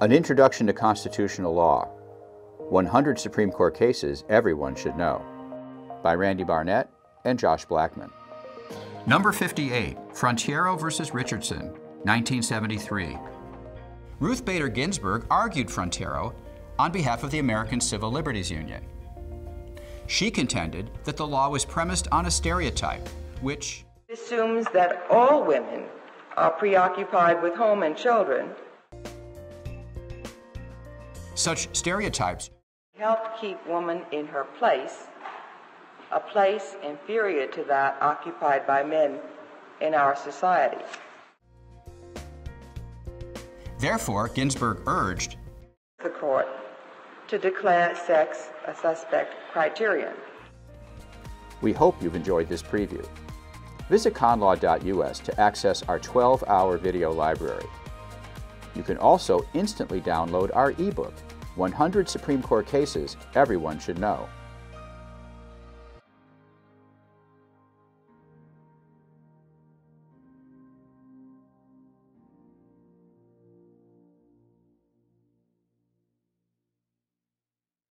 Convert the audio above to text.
An Introduction to Constitutional Law 100 Supreme Court Cases Everyone Should Know by Randy Barnett and Josh Blackman. Number 58, Frontiero versus Richardson, 1973. Ruth Bader Ginsburg argued Frontiero on behalf of the American Civil Liberties Union. She contended that the law was premised on a stereotype, which assumes that all women are preoccupied with home and children. Such stereotypes help keep woman in her place, a place inferior to that occupied by men in our society. Therefore, Ginsburg urged the court to declare sex a suspect criterion. We hope you've enjoyed this preview. Visit conlaw.us to access our 12-hour video library. You can also instantly download our ebook, 100 Supreme Court Cases Everyone Should Know.